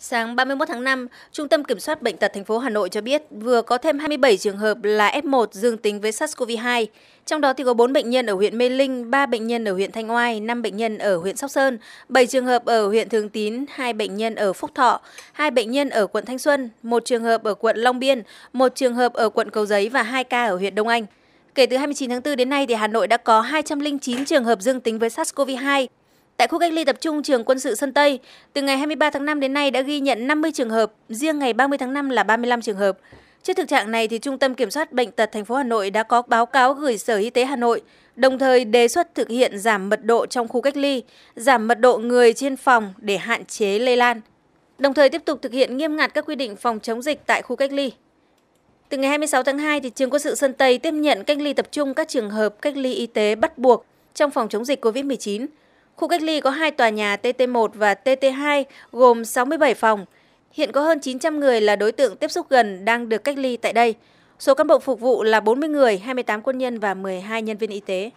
Sáng 31 tháng 5, Trung tâm Kiểm soát Bệnh tật thành phố Hà Nội cho biết vừa có thêm 27 trường hợp là F1 dương tính với SARS-CoV-2. Trong đó thì có 4 bệnh nhân ở huyện Mê Linh, 3 bệnh nhân ở huyện Thanh Oai, 5 bệnh nhân ở huyện Sóc Sơn, 7 trường hợp ở huyện Thường Tín, 2 bệnh nhân ở Phúc Thọ, 2 bệnh nhân ở quận Thanh Xuân, 1 trường hợp ở quận Long Biên, 1 trường hợp ở quận Cầu Giấy và 2 ca ở huyện Đông Anh. Kể từ 29 tháng 4 đến nay thì Hà Nội đã có 209 trường hợp dương tính với SARS-CoV-2, Tại khu cách ly tập trung trường quân sự Sơn Tây, từ ngày 23 tháng 5 đến nay đã ghi nhận 50 trường hợp, riêng ngày 30 tháng 5 là 35 trường hợp. Trước thực trạng này thì Trung tâm Kiểm soát bệnh tật thành phố Hà Nội đã có báo cáo gửi Sở Y tế Hà Nội, đồng thời đề xuất thực hiện giảm mật độ trong khu cách ly, giảm mật độ người trên phòng để hạn chế lây lan. Đồng thời tiếp tục thực hiện nghiêm ngặt các quy định phòng chống dịch tại khu cách ly. Từ ngày 26 tháng 2 thì trường quân sự Sơn Tây tiếp nhận cách ly tập trung các trường hợp cách ly y tế bắt buộc trong phòng chống dịch COVID-19. Khu cách ly có hai tòa nhà TT1 và TT2 gồm 67 phòng. Hiện có hơn 900 người là đối tượng tiếp xúc gần đang được cách ly tại đây. Số cán bộ phục vụ là 40 người, 28 quân nhân và 12 nhân viên y tế.